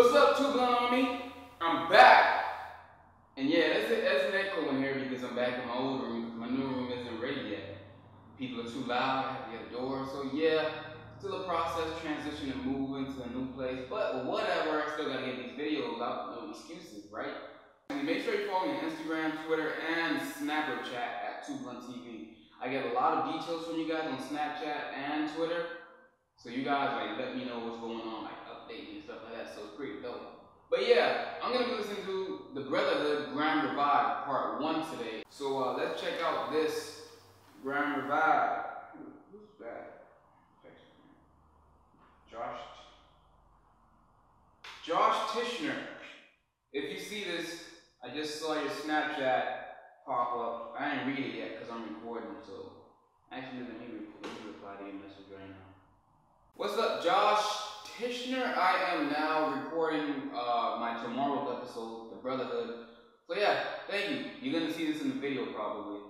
What's up, Blunt Army? I'm back. And yeah, that's, a, that's an echo in here because I'm back in my old room because my new room isn't ready yet. People are too loud, I have to get a door. So yeah, still a process, transition and move into a new place. But whatever, I still gotta get these videos out, no excuses, right? And make sure you follow me on Instagram, Twitter, and Snapchat at Blunt TV. I get a lot of details from you guys on Snapchat and Twitter. So you guys like let me know what's going on, update and stuff like that. So it's pretty dope. But yeah, I'm gonna be listening to the Brotherhood Grime Revive Part 1 today. So uh, let's check out this Grime Revive. Who's that? Josh. Josh Tishner. If you see this, I just saw your Snapchat pop up. I didn't read it yet because I'm recording, so actually let me, let me reply to your message right now. What's up, Josh Tishner? I am now recording uh, my tomorrow's episode, The Brotherhood. So yeah, thank you. You're gonna see this in the video probably.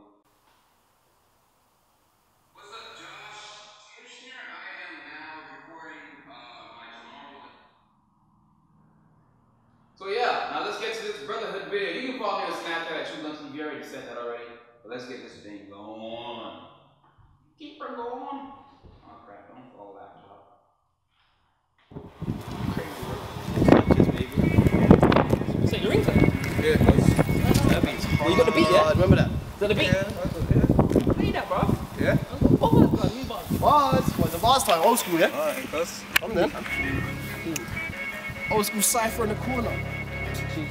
That. You got the beat, yeah? Remember that? Is that the beat? Yeah, that's okay. Play that, bro. Yeah? Oh, God, new bars. Bars. What's the bars time? Old school, yeah? Alright, cuz. I'm then. Old school cipher in the corner. Shit.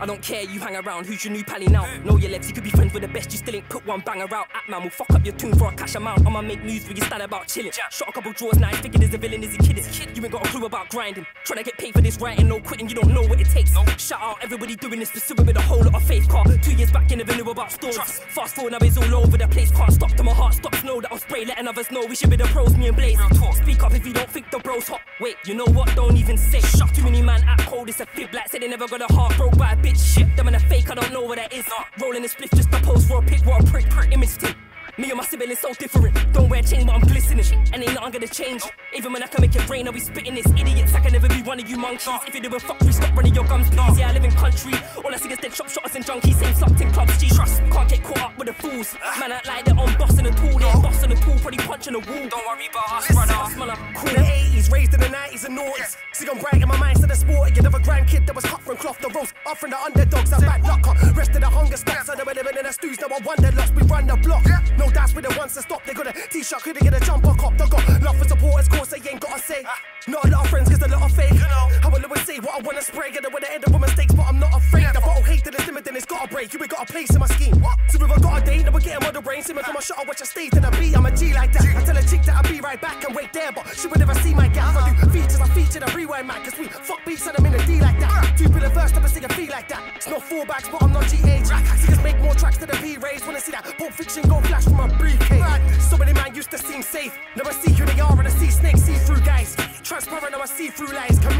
I don't care, you hang around, who's your new pally now? Know your legs, you could be friends with the best, you still ain't put one banger out. At man, will fuck up your tune for a cash amount. I'ma make news where you stand about chilling. Shot a couple draws now, figured as a villain, is he kidding? You ain't got a clue about grinding. Tryna get paid for this writing, no quitting, you don't know what it takes. Shout out, everybody doing this, pursuing with a whole lot of faith. Car, two years back, you never knew about stores. Fast forward, now it's all over the place, can't stop till my heart stops. Know that I'll spray, letting others know we should be the pros, me and Blaze. Speak up if you don't think the bros hot. Wait, you know what? Don't even say. Shut too many man act cold, it's a fib. Like said they never got a heart broke by a bitch. Shit, them and a fake, I don't know what that is. Uh, rolling a spliff just a pose for a pic, what a prick, prick. Image thing. Me and my siblings so different. Don't wear chain, but I'm glistening. And ain't nothing gonna change. Even when I can make it rain, I'll be spitting this. Idiots, I can never be one of you monkeys. Uh. If you're doing fuckery, stop running your gums, please. Uh. Yeah, I live in country. All I see is dead shop shotters and junkies. Same slumped in clubs, G. Trust. Can't get caught up with the fools. Man, I like they're on bossing a tool. They're bossing a tool, probably punching a wall. Don't worry about us, brother. Man, I'm cool. In the 80s, raised in the 90s and noughties. See, I'm bright in my mind, so the sport. You never grand kid that was hot from cloth, the roast. Up from the underdogs, I'm bad luck. Rest of the hunger stacks, so they were living in the stews. Now I wonder, lost, we run the block. No doubts, we the ones that stop. They got a t shirt, couldn't get a jumper cop. They got love for supporters, course they ain't gotta say. Ah. Not a lot of friends, cause a lot of fake. I will always say what I wanna spray. Get it with the end of mistakes, but I'm not afraid. The bottle hate to the limit, then it's gotta break. You ain't got a place in my scheme. So if I got a date, then we're getting on the brain. See me from my shot, I watch a stage, then I be. I'm a like that. I tell a chick that I'll be right back and wait there, but she would never see my gap. I do features, I feature the rewind man, cause we fuck beats and I'm in a D like that. Two pillar first, never see a fee like that. It's not full backs, but I'm not GH. Singers make more tracks than the V rays. Wanna see that Pulp Fiction go flash from my briefcase. So many man used to seem safe. Never see who they are and I see snakes, see through guys. Transparent, I see through lies. Friends,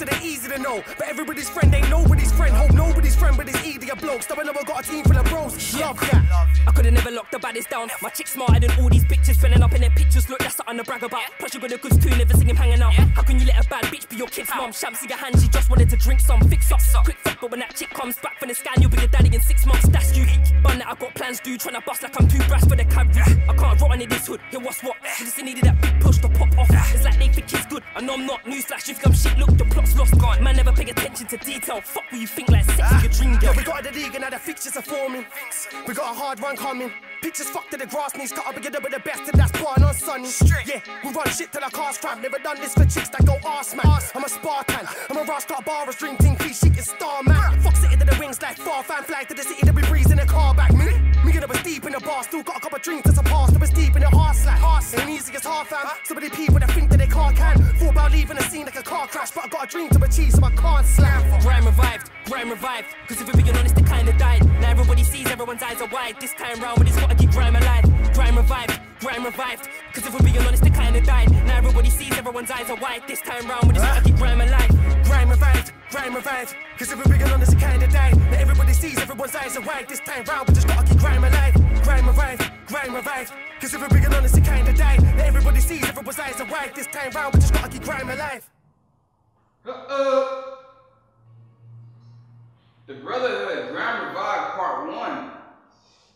so they're easy to know. But everybody's friend ain't nobody's friend. Hope nobody's friend, but it's easier blokes. Though I never got a team full of bros. Love that. I could've never locked the baddest down. My chick smarter than all these bitches filling up in their pictures. Look, that's something to brag about. Plus, you got the goods too, never seen him hanging out. How can you let a bad bitch be your kid's mom? Shamsy your hand, she just wanted to drink some. Fix up, quick fuck, but when that chick comes back from the scan, you'll be your daddy in six months. That's you. Bun that I got plans, dude. Tryna bust like I'm too brass for the cavalry. I can't rot in this hood. Here, what's what? Just needed that big push to pop off. It's like they think it's good. I know I'm not. Newsflash, you think I'm shit. Look, the plot's lost. Gone. Man, never pay attention to detail. Fuck what you think like sex with ah. your dream girl. Yeah, we got the league and now the fixtures are forming. We got a hard run coming. Pictures fucked to the grass needs cut up and get up with the best, and that's born on sunny. Yeah, we run shit till our cars cramp. Never done this for chicks that go arse man. I'm a Spartan, I'm a rascal bar, a string ting, please shit is star man. Fuck city to the wings like far fan flag to the city that we breeze in the car back. Me, me get up was deep in the bar, still got a couple drinks to surpass. That was deep in the heart slack. Ain't easy as hard fam. So many people that think they can't. Thought about leaving the scene like a car crash, but I got a dream to achieve, so I can't slam. Grime revived, grime revived. Cause if we're being honest, it kinda died. Now everybody sees, everyone's eyes are wide. This time round, we just gotta keep grime alive. Grime revived, grime revived. Cause if we're being honest, it kinda died. Now everybody sees, everyone's eyes are wide. This time round, we just gotta keep grime alive. Grime revived, grime grind revive. Cause if we're and honest, it kinda die. Now everybody sees everyone's eyes are wide. This time round, we just gotta keep grime alive. Grime revive, grime revive. Cause if we're and honest, it kinda die. Now everybody sees everyone's eyes are wide. This time round, we just gotta keep grime alive. Uh-uh. The Brotherhood Grime Revive Part 1.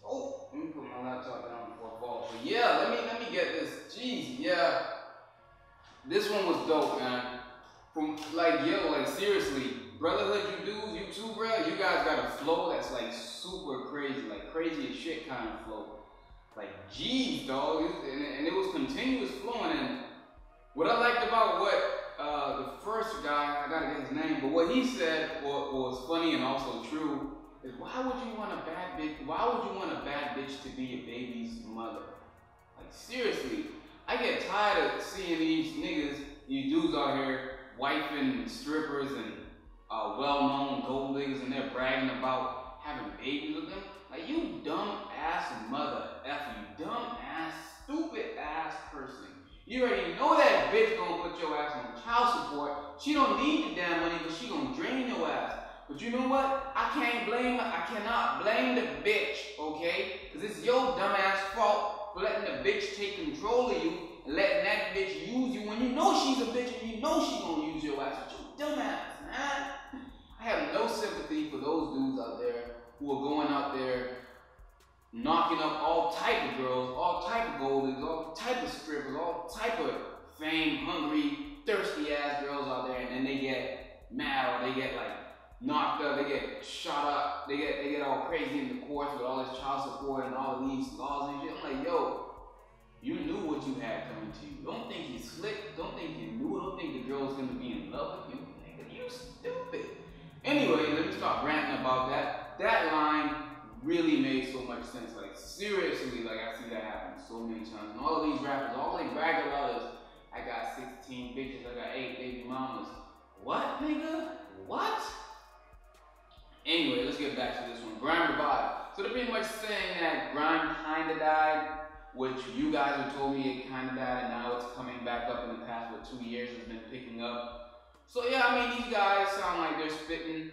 Oh, let me put my laptop down before I fall. But yeah, let me let me get this. Jeez, yeah. This one was dope, man. From like yo, like seriously, Brotherhood, you dudes, you too, bro. You guys got a flow that's like super crazy, like crazy as shit kind of flow. Like, geez, dog, and, and it was continuous flowing. And what I liked about what uh, the first guy, I gotta get his name, but what he said was, was funny and also true. Is why would you want a bad bitch? Why would you want a bad bitch to be a baby's mother? Like seriously, I get tired of seeing these niggas, these dudes out here wifing strippers and uh, well-known gold diggers, and they're bragging about having babies with them. Like you dumb ass mother, f you dumb ass, stupid ass person. You already know that bitch gonna put your ass on child support. She don't need the damn money, but she gonna drain your ass. But you know what? I can't blame, I cannot blame the bitch, okay? Cause it's your dumb ass fault for letting the bitch take control of you and letting that bitch use you when you know she's a bitch and you know she gonna use your ass. But you dumbass, man. I have no sympathy for those dudes out there who are going out there knocking up all type of girls, all type of goldies, all type of strippers, all type of fame, hungry, thirsty ass girls out there, and then they get mad or they get like knocked up, they get shot up, they get they get all crazy in the courts with all this child support and all of these laws and shit. I'm like, yo, you knew what you had coming to you. Don't think you slick. Don't think you knew. Don't think the girl's gonna be in love with you. Nigga, you stupid. Anyway, let me stop ranting about that. That line really made so much sense. Like seriously, like I see that happen so many times. And all these rappers, all they brag about is, I got 16 bitches, I got eight baby mamas. What, nigga? What? Anyway, let's get back to this one. Grime revived. So they're pretty much saying that grime kinda died, which you guys have told me it kinda died, and now it's coming back up in the past what two years it's been picking up. So yeah, I mean these guys sound like they're spitting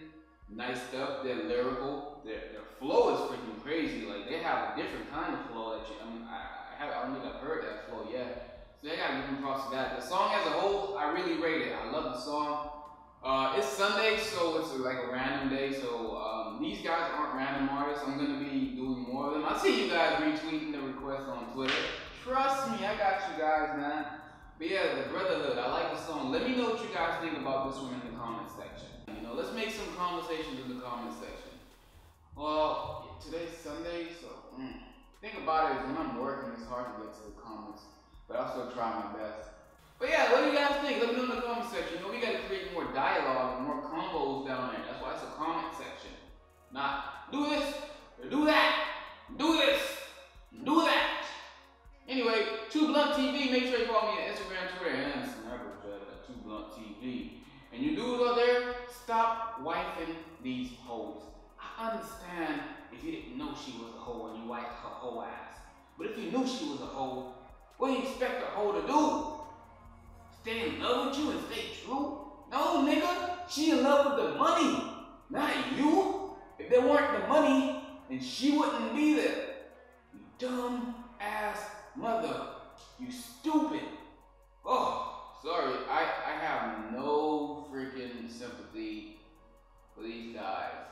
nice stuff. They're lyrical. Their, their flow is freaking crazy. Like they have a different kind of flow that you. I mean, I, I, have, I don't think I've heard that flow yet. So I gotta give props to that. The song as a whole, I really rate it. I love the song. Uh, it's Sunday, so it's like a random day. So um, these guys aren't random artists. I'm gonna be doing more of them. I see you guys retweeting the request on Twitter. Trust me, I got you guys, man. But yeah, the Brotherhood. I like the song. Let me know what you guys think about this one in the comment section. You know, let's make some conversations in the comment section. Well, today's Sunday, so mm, think about it when I'm working, it's hard to get to the comments, but I'll still try my best. But yeah, what do you guys think? Let me know in the comment section. Stop wifing these hoes. I understand if you didn't know she was a hoe and you wiped her hoe ass. But if you knew she was a hoe, what do you expect a hoe to do? Stay in love with you and stay true? No, nigga. She in love with the money, not you. If there weren't the money, then she wouldn't be there. You dumb ass mother. You stupid. Oh, sorry. I, I have no freaking sympathy for these guys.